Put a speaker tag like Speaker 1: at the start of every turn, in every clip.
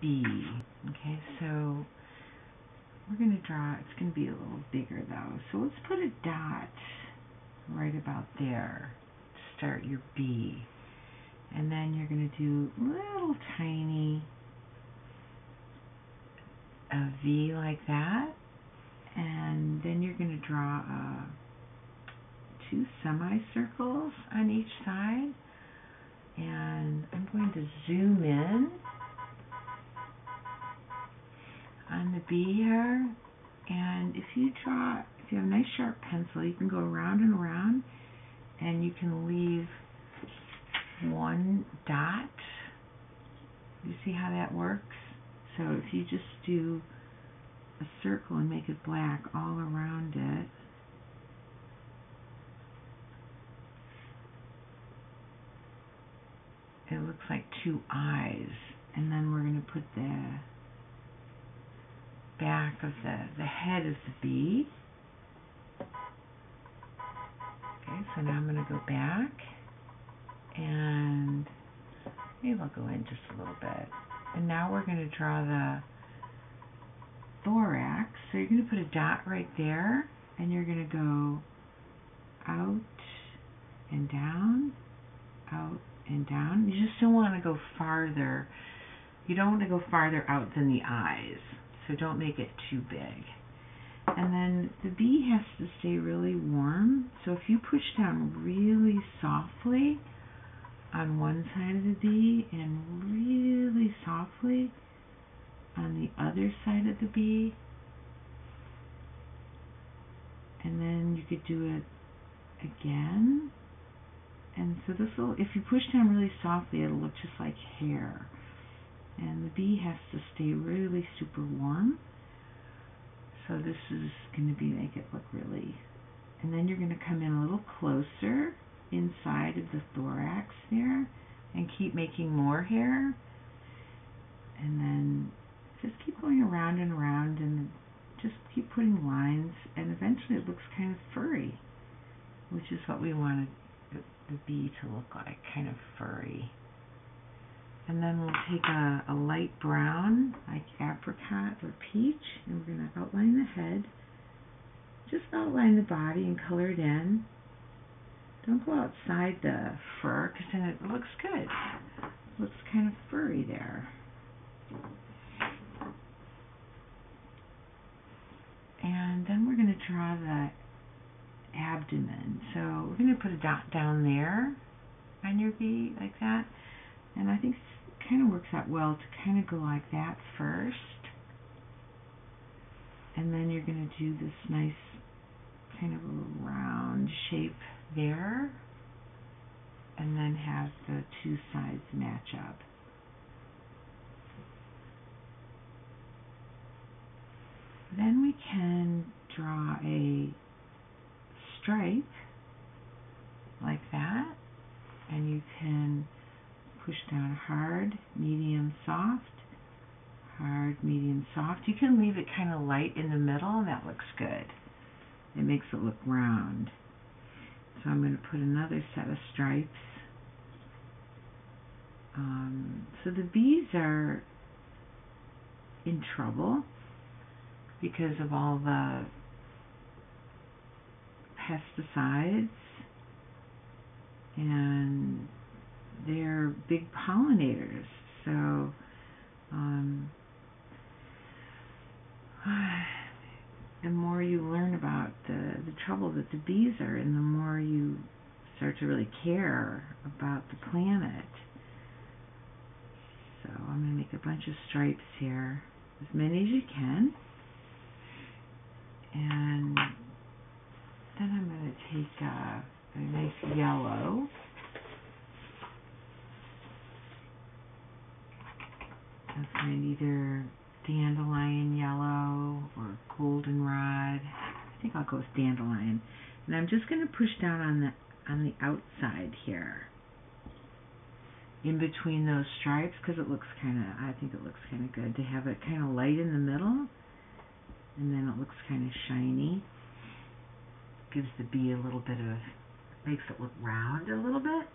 Speaker 1: bee. Okay, so we're going to draw, it's going to be a little bigger though. So let's put a dot right about there to start your B. And then you're going to do little tiny a V like that. And then you're going to draw uh, two semicircles on each side. And I'm going to zoom in the bee here. And if you draw, if you have a nice sharp pencil, you can go around and around and you can leave one dot. You see how that works? So if you just do a circle and make it black all around it, it looks like two eyes. And then we're going to put the back of the, the head of the bee. Okay, so now I'm going to go back and maybe I'll go in just a little bit. And now we're going to draw the thorax. So you're going to put a dot right there and you're going to go out and down, out and down. You just don't want to go farther. You don't want to go farther out than the eyes so don't make it too big. And then the bee has to stay really warm, so if you push down really softly on one side of the bee and really softly on the other side of the bee, and then you could do it again. And so this will, if you push down really softly, it'll look just like hair and the bee has to stay really super warm. So this is going to be make it look really, and then you're going to come in a little closer inside of the thorax there and keep making more hair and then just keep going around and around and just keep putting lines and eventually it looks kind of furry which is what we wanted the bee to look like kind of furry and then we'll take a, a light brown, like apricot or peach, and we're going to outline the head. Just outline the body and color it in. Don't go outside the fur, because then it looks good. Looks kind of furry there. And then we're going to draw the abdomen. So we're going to put a dot down there on your V like that. And I think it kind of works out well to kind of go like that first. And then you're going to do this nice kind of round shape there. And then have the two sides match up. Then we can draw a stripe like that. And you can hard, medium, soft, hard, medium, soft. You can leave it kind of light in the middle and that looks good. It makes it look round. So I'm going to put another set of stripes. Um, so the bees are in trouble because of all the pesticides and they're big pollinators. So, um, the more you learn about the, the trouble that the bees are in, the more you start to really care about the planet. So I'm going to make a bunch of stripes here, as many as you can. And then I'm going to take a, a nice yellow I'll find either dandelion yellow or goldenrod. I think I'll go with dandelion. And I'm just going to push down on the on the outside here in between those stripes because it looks kind of, I think it looks kind of good to have it kind of light in the middle and then it looks kind of shiny. Gives the bee a little bit of, makes it look round a little bit.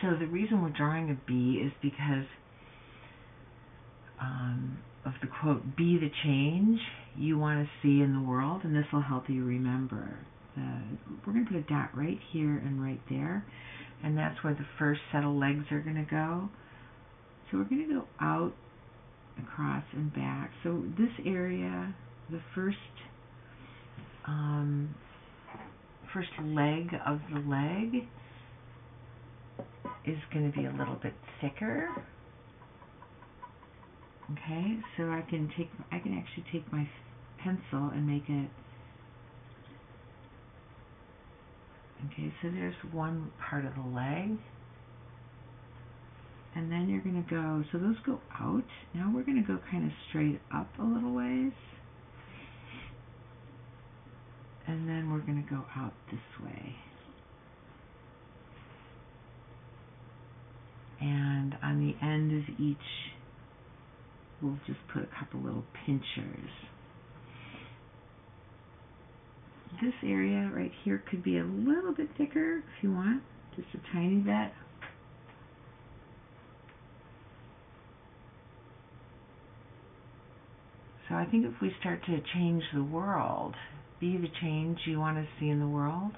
Speaker 1: So the reason we're drawing a bee is because um, of the quote, be the change you want to see in the world, and this will help you remember. Uh, we're going to put a dot right here and right there, and that's where the first set of legs are going to go. So we're going to go out, across, and back. So this area, the first um, first leg of the leg is going to be a little bit thicker. Okay, so I can take I can actually take my pencil and make it Okay, so there's one part of the leg. And then you're going to go, so those go out. Now we're going to go kind of straight up a little ways. And then we're going to go out this way. And on the end of each, we'll just put a couple little pinchers. This area right here could be a little bit thicker if you want, just a tiny bit. So I think if we start to change the world, be the change you want to see in the world,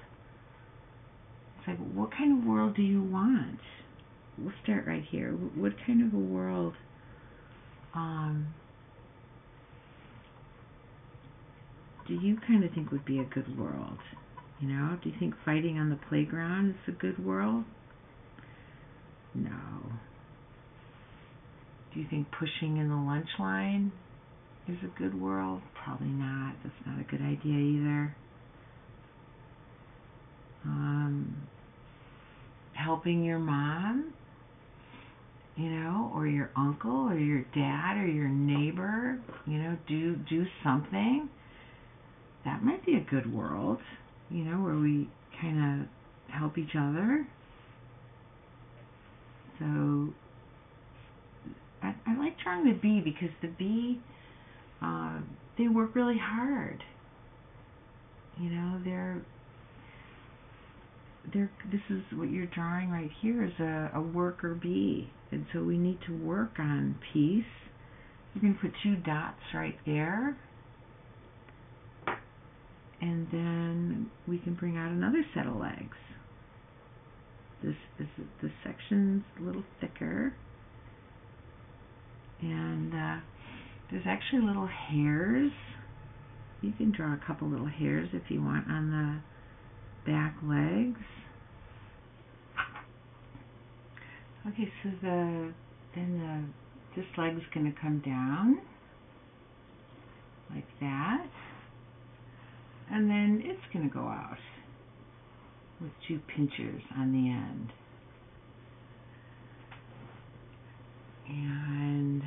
Speaker 1: it's like, what kind of world do you want? We'll start right here. What kind of a world um, do you kind of think would be a good world? You know, do you think fighting on the playground is a good world? No. Do you think pushing in the lunch line is a good world? Probably not. That's not a good idea either. Um, helping your mom, you know, or your uncle or your dad or your neighbor, you know, do do something. That might be a good world, you know, where we kind of help each other. So I, I like drawing the bee because the bee uh, they work really hard. You know, they're this is what you're drawing right here is a, a worker bee. And so we need to work on peace. You can put two dots right there. And then we can bring out another set of legs. This, this, this section's a little thicker. And uh, there's actually little hairs. You can draw a couple little hairs if you want on the back legs. Okay, so the then the this leg's going to come down like that, and then it's going to go out with two pinchers on the end. And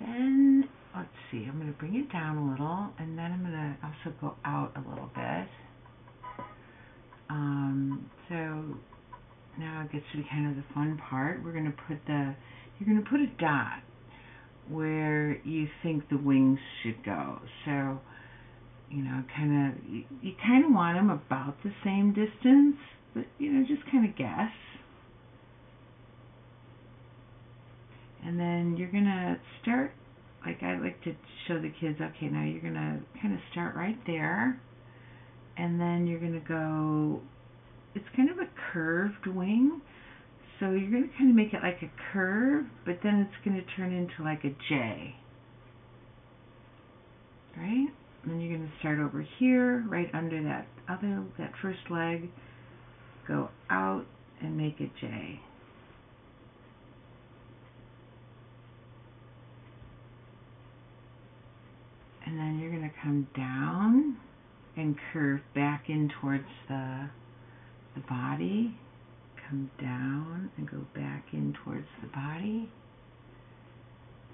Speaker 1: then, let's see, I'm going to bring it down a little, and then I'm going to also go out a little bit. Um, so now it gets to be kind of the fun part. We're going to put the, you're going to put a dot where you think the wings should go. So, you know, kind of, you, you kind of want them about the same distance, but, you know, just kind of guess. And then you're going to start, like I like to show the kids, okay, now you're going to kind of start right there. And then you're going to go, it's kind of a curved wing. So you're going to kind of make it like a curve, but then it's going to turn into like a J. Right? And you're going to start over here, right under that other, that first leg, go out and make a J. and then you're going to come down and curve back in towards the the body come down and go back in towards the body.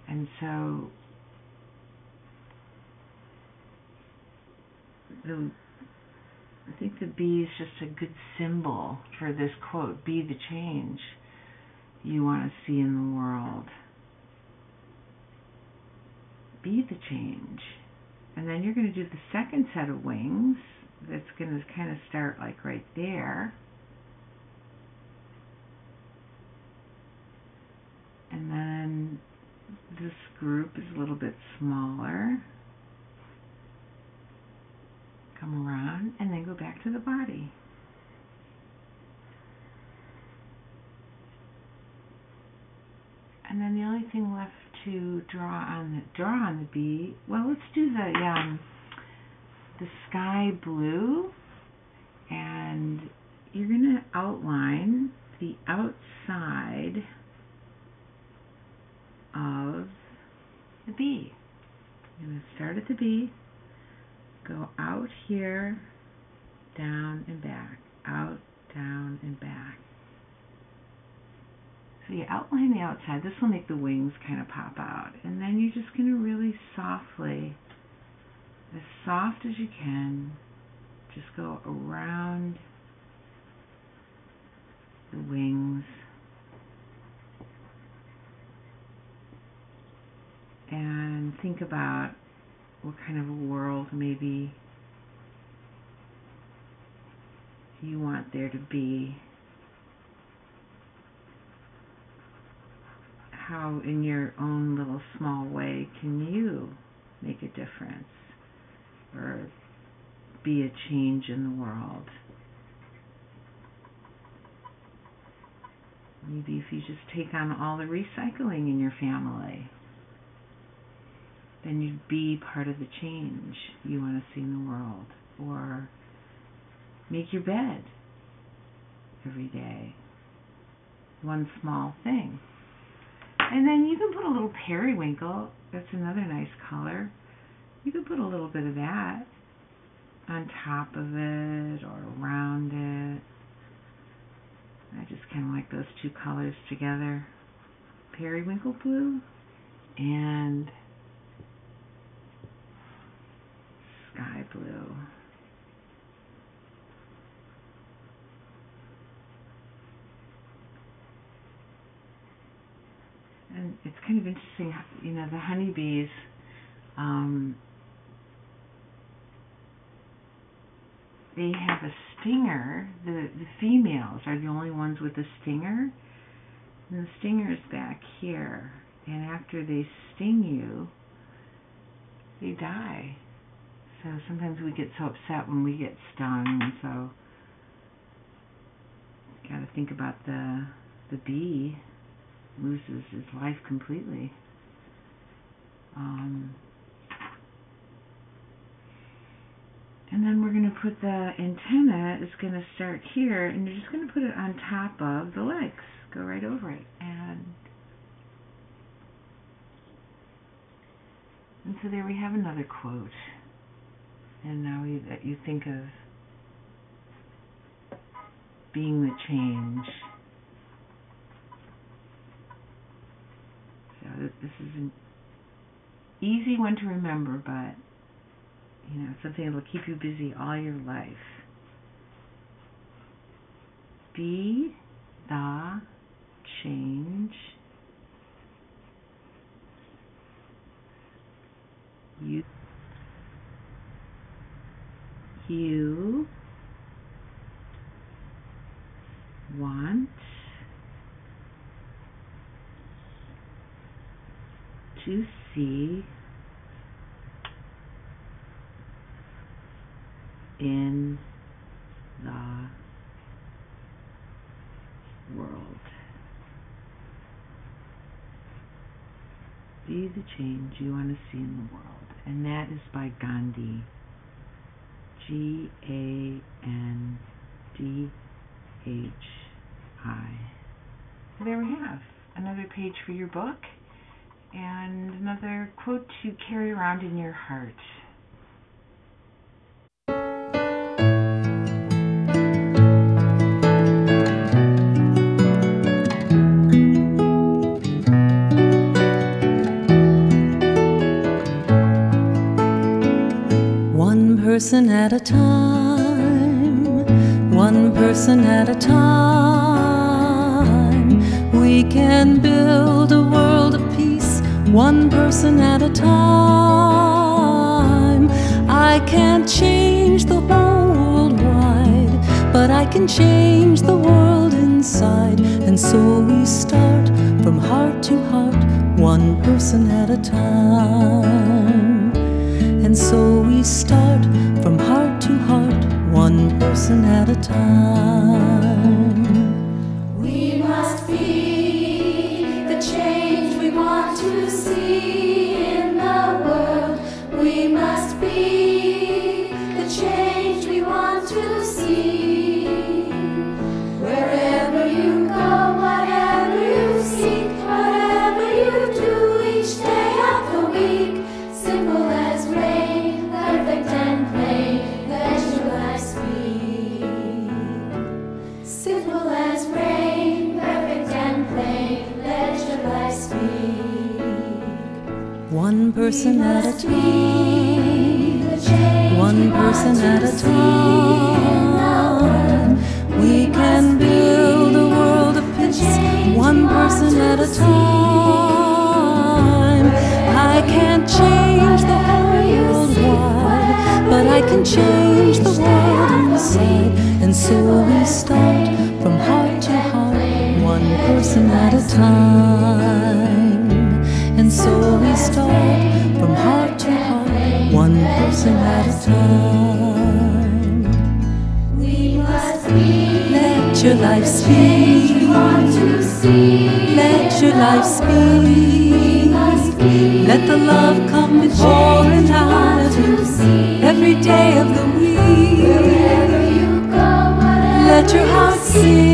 Speaker 1: And so the I think the bee is just a good symbol for this quote be the change you want to see in the world. Be the change. And then you're going to do the second set of wings it's going to kind of start like right there. And then this group is a little bit smaller. Come around and then go back to the body. And then the only thing left to draw on the draw on the bee. Well, let's do the um, the sky blue, and you're gonna outline the outside of the bee. You're gonna start at the bee, go out here, down and back, out, down and back. So you outline the outside. This will make the wings kind of pop out. And then you're just going to really softly, as soft as you can, just go around the wings. And think about what kind of a world maybe you want there to be how in your own little small way can you make a difference or be a change in the world. Maybe if you just take on all the recycling in your family, then you'd be part of the change you want to see in the world. Or make your bed every day. One small thing. And then you can put a little periwinkle. That's another nice color. You could put a little bit of that on top of it or around it. I just kind of like those two colors together. Periwinkle blue and sky blue. and it's kind of interesting, you know, the honeybees. Um, they have a stinger. The the females are the only ones with a stinger, and the stinger is back here. And after they sting you, they die. So sometimes we get so upset when we get stung, so got to think about the the bee loses his life completely. Um, and then we're going to put the antenna is going to start here and you're just going to put it on top of the legs. Go right over it. And and so there we have another quote. And now you, you think of being the change. So this is an easy one to remember, but you know, something that will keep you busy all your life. Be the change you you want to see in the world. Be the change you want to see in the world. And that is by Gandhi. G A N D H I. There we have another page for your book and another quote to carry around in your heart.
Speaker 2: Person at a time, one person at a time, we can build a world of peace, one person at a time. I can't change the whole world wide, but I can change the world inside. And so we start from heart to heart, one person at a time. And so we start from heart to heart, one person at a time.
Speaker 3: We must be the change we want to see
Speaker 2: can't change the whole world, but I can change the world inside. And so we start from heart to heart, one person at a time. And so we start from heart to heart, one person at a time.
Speaker 3: We must be
Speaker 2: Let your life speak.
Speaker 3: want to see.
Speaker 2: Let your life speak. Let the love come of you every day of the week.
Speaker 3: Wherever you go,
Speaker 2: Let your heart sing.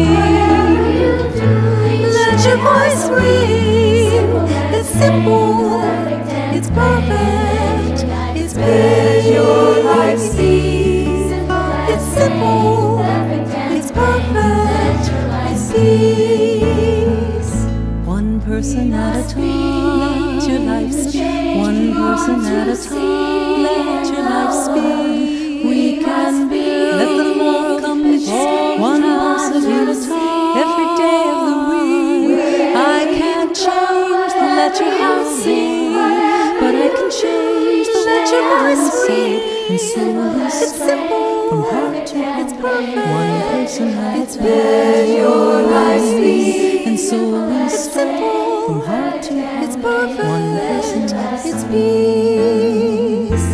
Speaker 3: And
Speaker 2: so it's simple. Heart it's perfect. One person time. Let your life speak. And so it's simple. From heart to it's perfect. One person at it's peace.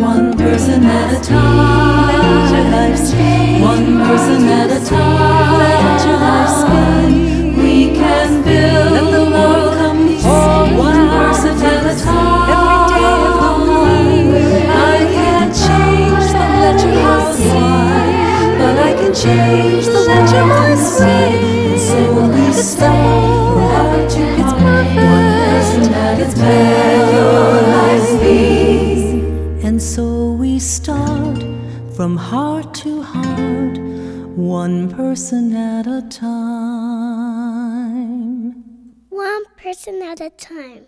Speaker 2: One person at a time. Let your life speak. One person at a time. Let your life speak. From heart to heart, one person at a time.
Speaker 4: One person at a time.